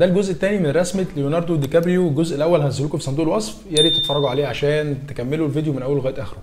ده الجزء الثاني من رسمة ليوناردو دي كابريو. الجزء الأول هنزله في صندوق الوصف. يا ريت تتفرجوا عليه عشان تكملوا الفيديو من أوله لغاية آخره.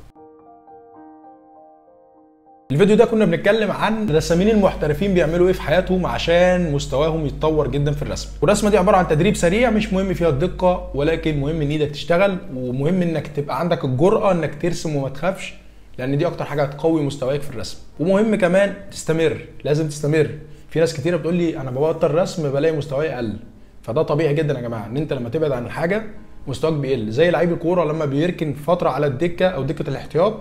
الفيديو ده كنا بنتكلم عن الرسامين المحترفين بيعملوا إيه في حياتهم عشان مستواهم يتطور جدا في الرسم. والرسمة دي عبارة عن تدريب سريع مش مهم فيها الدقة ولكن مهم إن إيدك تشتغل ومهم إنك تبقى عندك الجرأة إنك ترسم وما تخافش لأن دي أكتر حاجة هتقوي مستواك في الرسم. ومهم كمان تستمر لازم تستمر. في ناس كتيرة بتقول لي أنا ببطل رسم بلاقي مستواي قل فده طبيعي جدا يا جماعة إن أنت لما تبعد عن الحاجة مستواك بيقل. زي لعيب الكورة لما بيركن فترة على الدكة أو دكة الاحتياط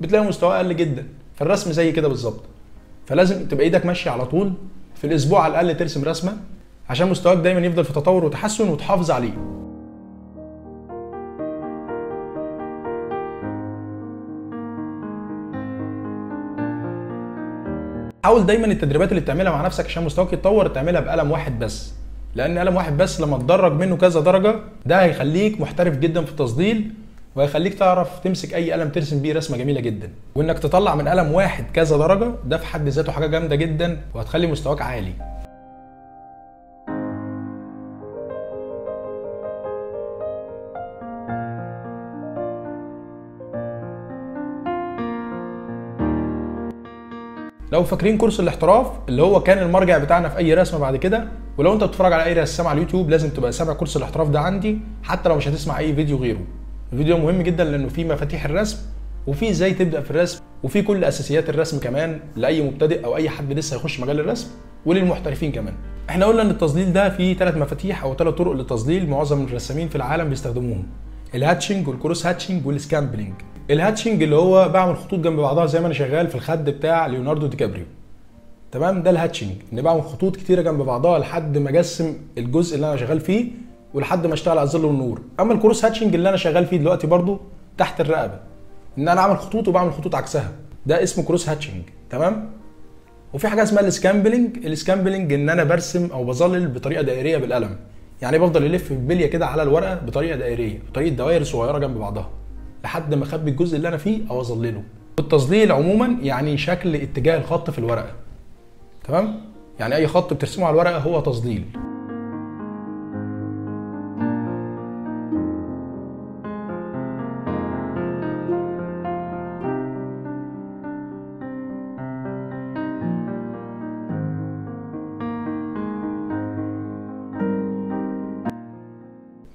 بتلاقي مستواه قل جدا. فالرسم زي كده بالظبط. فلازم تبقى إيدك ماشية على طول في الأسبوع على الأقل ترسم رسمة عشان مستواك دايما يفضل في تطور وتحسن وتحافظ عليه. حاول دايما التدريبات اللي بتعملها مع نفسك عشان مستواك يتطور تعملها بقلم واحد بس. لأن قلم واحد بس لما تدرج منه كذا درجة ده هيخليك محترف جدا في التظليل وهيخليك تعرف تمسك أي قلم ترسم بيه رسمة جميلة جدا. وإنك تطلع من قلم واحد كذا درجة ده في حد ذاته حاجة جامدة جدا وهتخلي مستواك عالي. لو فاكرين كورس الاحتراف اللي هو كان المرجع بتاعنا في أي رسمه بعد كده ولو أنت بتتفرج على أي رسام على اليوتيوب لازم تبقى سامع كورس الاحتراف ده عندي حتى لو مش هتسمع أي فيديو غيره. الفيديو مهم جدا لأنه فيه مفاتيح الرسم وفيه إزاي تبدأ في الرسم وفيه كل أساسيات الرسم كمان لأي مبتدئ أو أي حد لسه هيخش مجال الرسم وللمحترفين كمان. إحنا قلنا إن التظليل ده فيه ثلاث مفاتيح أو ثلاث طرق للتظليل معظم الرسامين في العالم بيستخدموهم. ال hatching وال cross hatching وال scumbling. ال hatching اللي هو بعمل خطوط جنب بعضها زي ما أنا شغال في الخد بتاع ليوناردو دي كابريو. تمام؟ ده ال hatching ان بعمل خطوط كتيرة جنب بعضها لحد ما اجسم الجزء اللي أنا شغال فيه ولحد ما اشتغل على الظل والنور. اما ال cross hatching اللي أنا شغال فيه دلوقتي برضو تحت الرقبة. ان أنا اعمل خطوط وبعمل خطوط عكسها. ده اسمه cross hatching تمام؟ وفي حاجة اسمها ال scumbling. ال scumbling ان أنا برسم أو بظلل بطريقة دائرية بالقلم. يعني بفضل الف بلية كده على الورقة بطريقة دائرية بطريقة دوائر صغيرة جنب بعضها. لحد ما اخبي الجزء اللي أنا فيه أو أظلله. التظليل عموما يعني شكل اتجاه الخط في الورقة. تمام؟ يعني أي خط بترسمه على الورقة هو تظليل.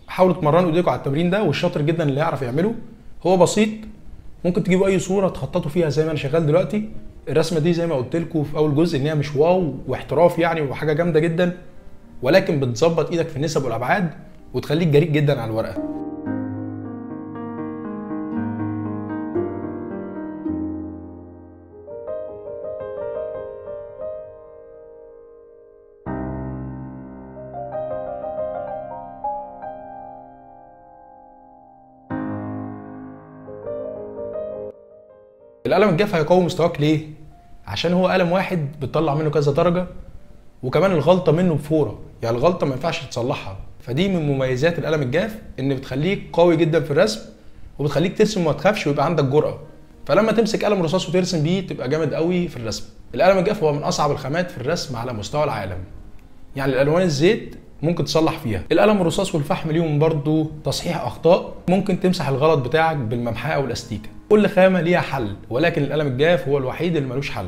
حاولوا تمرنوا ايديكم على التمرين ده والشاطر جدا اللي يعرف يعمله. هو بسيط. ممكن تجيبوا أي صورة تخططوا فيها زي ما أنا شغال دلوقتي. الرسمة دي زي ما قلت لكم في أول جزء إن هي مش واو واحتراف يعني وحاجة جامدة جدا. ولكن بتظبط إيدك في النسب والأبعاد وتخليك جريء جدا على الورقة. القلم الجاف هيقوي مستواك ليه؟ عشان هو قلم واحد بتطلع منه كذا درجة وكمان الغلطة منه بفورة. يعني الغلطة ما ينفعش تصلحها. فدي من مميزات القلم الجاف إن بتخليك قوي جدا في الرسم وبتخليك ترسم وما تخافش ويبقى عندك جرأة. فلما تمسك قلم رصاص وترسم بيه تبقى جامد قوي في الرسم. القلم الجاف هو من أصعب الخامات في الرسم على مستوى العالم. يعني الألوان الزيت ممكن تصلح فيها. القلم الرصاص والفحم ليهم برضو تصحيح أخطاء. ممكن تمسح الغلط بتاعك بالممحاة أو الأستيكة. كل خامة ليها حل ولكن القلم الجاف هو الوحيد اللي ملوش حل.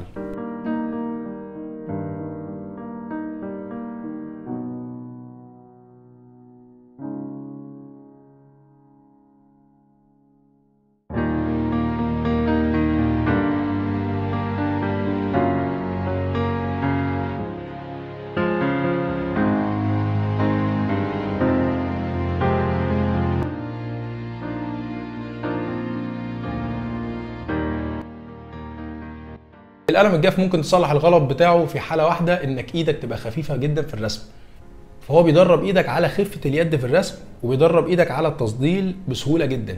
القلم الجاف ممكن تصلح الغلط بتاعه في حالة واحدة إنك إيدك تبقى خفيفة جدا في الرسم. فهو بيدرب إيدك على خفة اليد في الرسم وبيدرب إيدك على التظليل بسهولة جدا.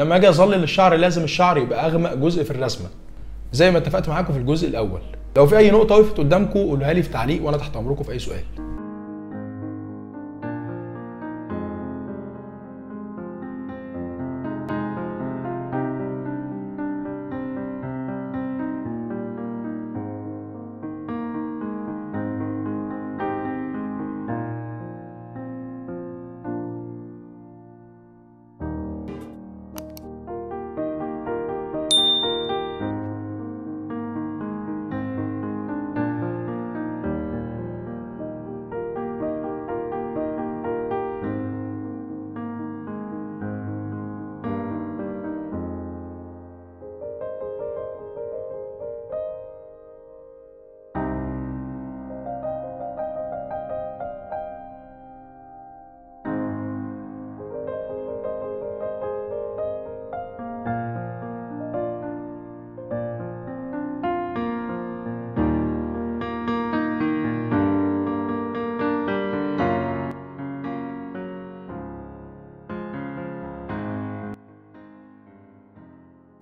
لما أجي اظلل الشعر لازم الشعر يبقى أغمق جزء في الرسمة. زي ما اتفقت معاكم في الجزء الأول. لو في أي نقطة وقفت قدامكم قولوها لي في تعليق وأنا تحت أمركم في أي سؤال.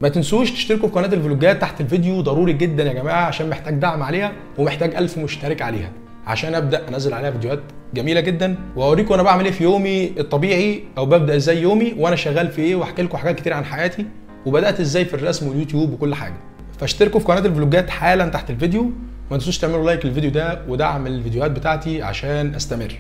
ما تنسوش تشتركوا في قناة الفلوجات تحت الفيديو ضروري جدا يا جماعة عشان محتاج دعم عليها ومحتاج ألف مشترك عليها. عشان أبدأ أنزل عليها فيديوهات جميلة جدا وأوريكم أنا بعمل إيه في يومي الطبيعي أو ببدأ إزاي يومي وأنا شغال في إيه وأحكي لكم حاجات كتير عن حياتي وبدأت إزاي في الرسم واليوتيوب وكل حاجة. فاشتركوا في قناة الفلوجات حالا تحت الفيديو وما تنسوش تعملوا لايك للفيديو ده ودعم الفيديوهات بتاعتي عشان أستمر.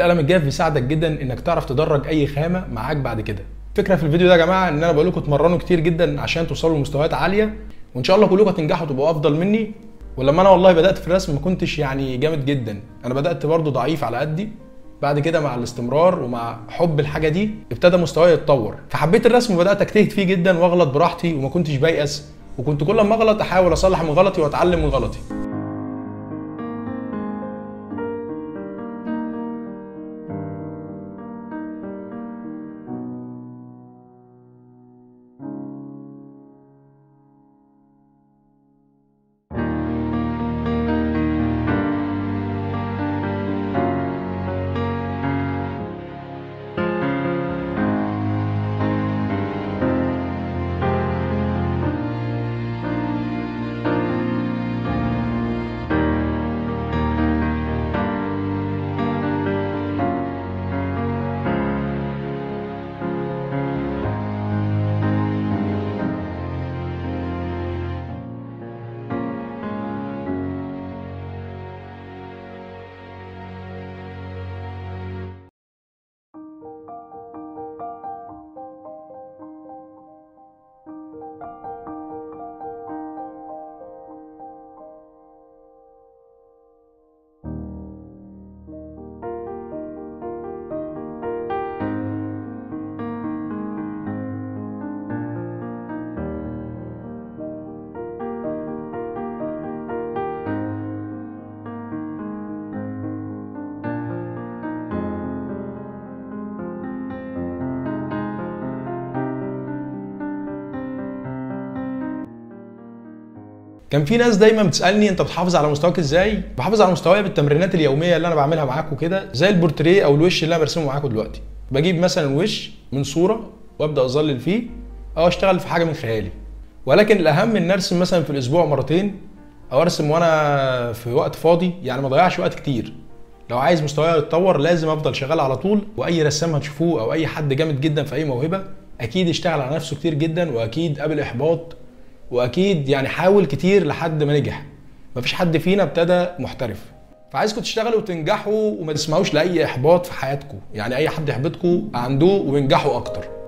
القلم الجاف بيساعدك جدا إنك تعرف تدرج أي خامة معاك بعد كده. فكرة في الفيديو ده يا جماعة إن أنا بقول لكم اتمرنوا كتير جدا عشان توصلوا لمستويات عالية وإن شاء الله كلكم هتنجحوا تبقوا أفضل مني. ولما أنا والله بدأت في الرسم ما كنتش يعني جامد جدا. أنا بدأت برضو ضعيف على قدي بعد كده مع الاستمرار ومع حب الحاجة دي ابتدى مستواي يتطور. فحبيت الرسم وبدأت أجتهد فيه جدا وأغلط براحتي وما كنتش بيأس وكنت كل ما أغلط أحاول أصلح من غلطي وأتعلم من غلطي. كان في ناس دايما بتسألني أنت بتحافظ على مستواك إزاي؟ بحافظ على مستواي بالتمرينات اليومية اللي أنا بعملها معاكم كده زي البورتريه أو الوش اللي أنا برسمه معاكم دلوقتي. بجيب مثلا وش من صورة وأبدأ أظلل فيه أو أشتغل في حاجة من خيالي. ولكن الأهم ان أرسم مثلا في الأسبوع مرتين أو أرسم وأنا في وقت فاضي يعني ما اضيعش وقت كتير. لو عايز مستواي يتطور لازم أفضل شغال على طول وأي رسام هتشوفوه أو أي حد جامد جدا في أي موهبة أكيد اشتغل على نفسه كتير جدا وأكيد قابل إحباط وأكيد يعني حاول كتير لحد ما نجح. مفيش حد فينا ابتدى محترف. فعايزكم تشتغلوا وتنجحوا وما تسمعوش لأي إحباط في حياتكم. يعني أي حد يحبطكم عندوه وينجحوا أكتر.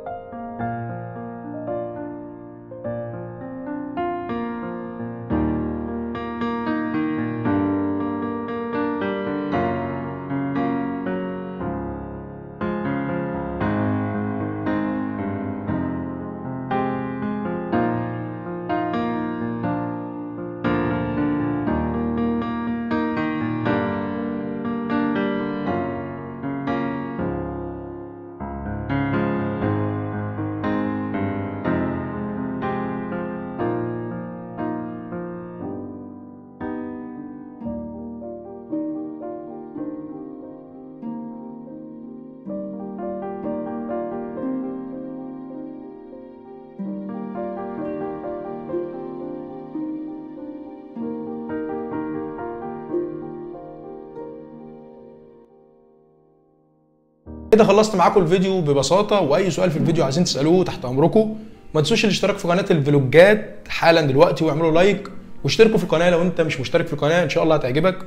كده خلصت معاكم الفيديو ببساطة وأي سؤال في الفيديو عايزين تسألوه تحت أمركم. ما تنسوش الاشتراك في قناة الفلوجات حالا دلوقتي واعملوا لايك واشتركوا في القناة لو أنت مش مشترك في القناة إن شاء الله هتعجبك.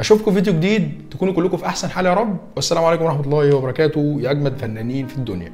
أشوفكم فيديو جديد تكونوا كلكم في أحسن حال يا رب. والسلام عليكم ورحمة الله وبركاته. يا أجمد فنانين في الدنيا.